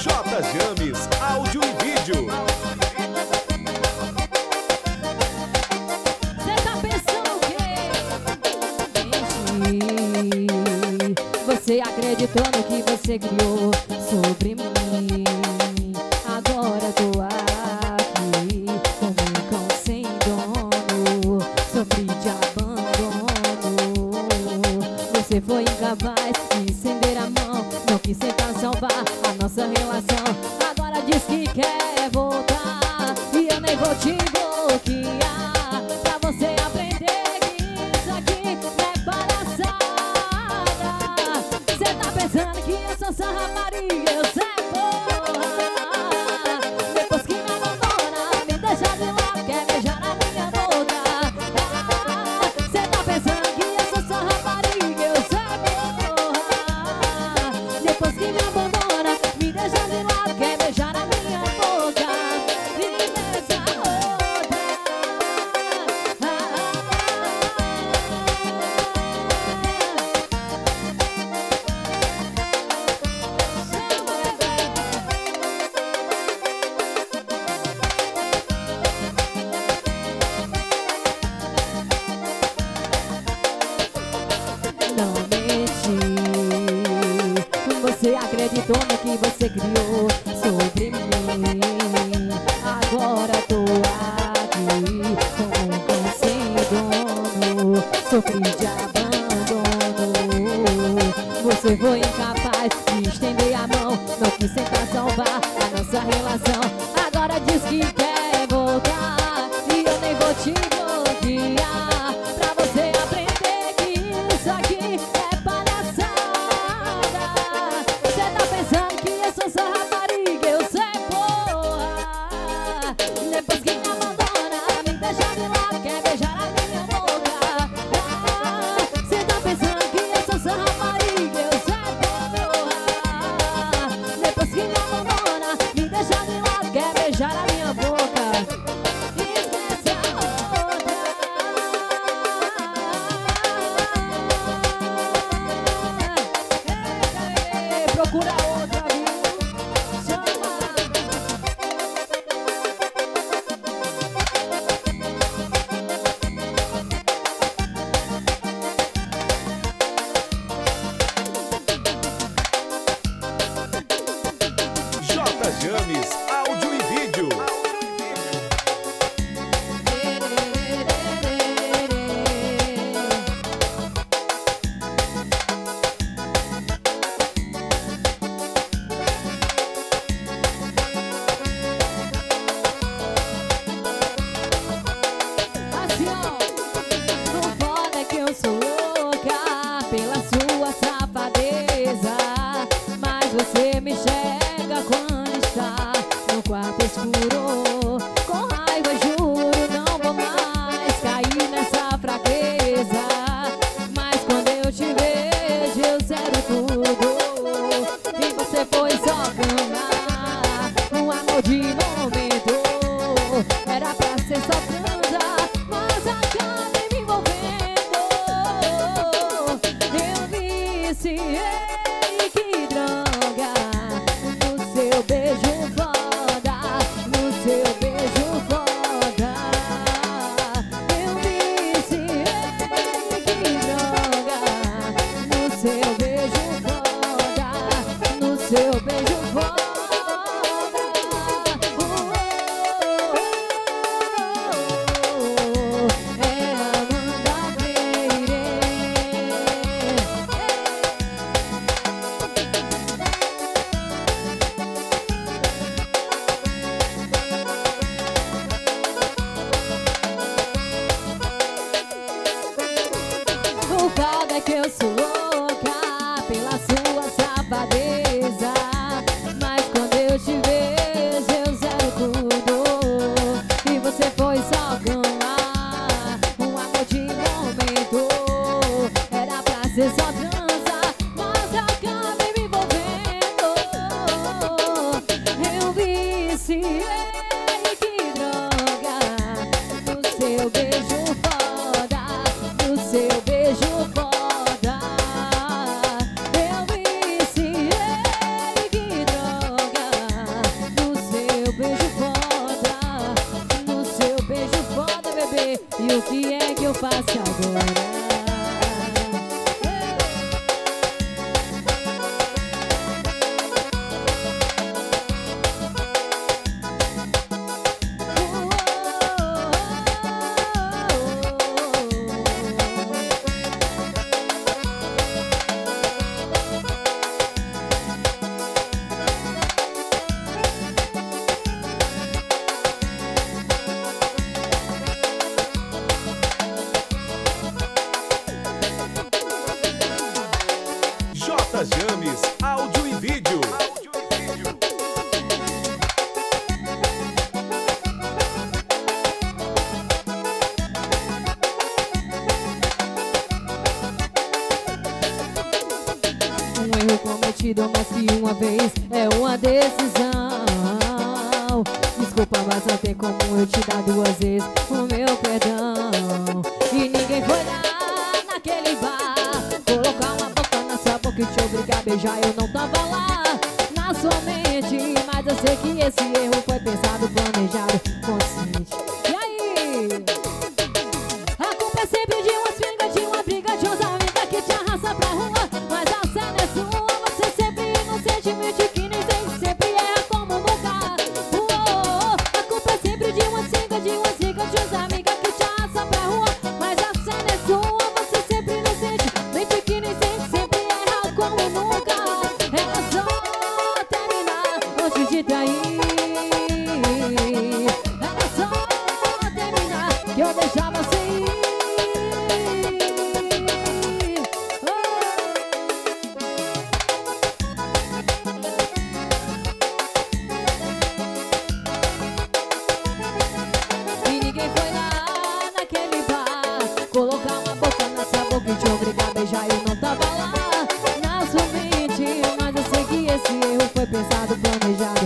J. James, áudio e vídeo. Você tá pensando o quê? Você acreditou no que você criou sobre mim. Agora diz que quer criou sobre mim. Agora tô aqui como um cão sem dono, sofri de abandono. Você foi incapaz de estender a mão, não quis tentar salvar a nossa relação. Agora diz que quer voltar e eu nem vou te. eu sou louca pela sua safadeza. Mas quando eu te vejo, eu zero tudo. E você foi só ganhar um amor de momento. Era pra ser só ganhar. J James, áudio e vídeo. Um erro cometido mais que uma vez é uma decisão. Desculpa, mas não tem como eu te dar duas vezes o meu perdão. Te obrigar a beijar. Eu não tava lá na sua mente, mas eu sei que esse erro foi pensado, planejado, consciente. E aí? A culpa é sempre de uma swinga, de uma briga, de outra amiga que te arrasta pra rua. Mas a cena é sua, você sempre inocente, mente que nem tem, sempre erra como nunca. Uou, a culpa é sempre de uma swinga, de uma swinga, de outra amiga que te arrasta pra rua. Mas a cena é sua, você sempre inocente, mente que nem tem, sempre erra como nunca. Beijar Eu não tava lá na sua mente Mas eu sei que esse erro foi pensado, planejado